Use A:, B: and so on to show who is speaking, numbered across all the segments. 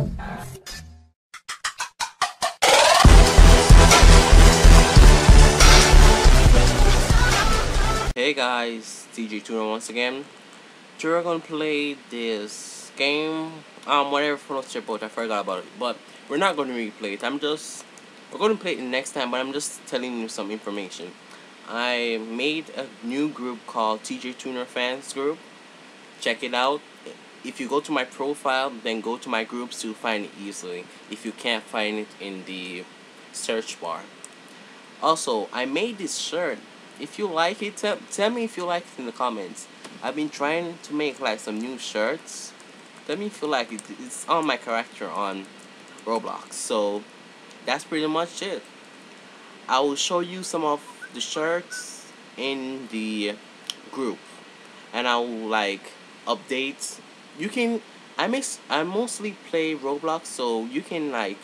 A: Hey guys, TJ Thuner once again. Today we're gonna play this game, um, whatever floats your boat. I forgot about it, but we're not gonna replay it. I'm just, we're gonna play it next time, but I'm just telling you some information. I made a new group called TJ Thuner Fans Group. Check it out. If you go to my profile, then go to my groups to find it easily. If you can't find it in the search bar. Also, I made this shirt if you like it, tell, me if you like it in the comments. I've been trying to make like some new shirts. Tell me if you like it. It's on my character on Roblox. So that's pretty much it. I will show you some of the shirts in the group, and I will like update. You can. I miss. I mostly play Roblox, so you can like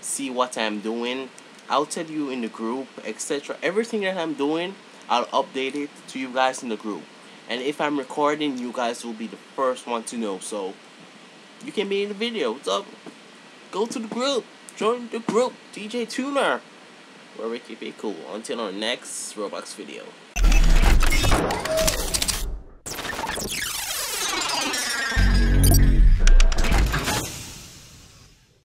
A: see what I'm doing. I'll tell you in the group, etc. Everything that I'm doing I'll update it to you guys in the group. And if I'm recording, you guys will be the first one to know. So, you can be in the video. So, go to the group. Join the group. TJ Thuner. Where we keep it cool. Until our next Roblox video.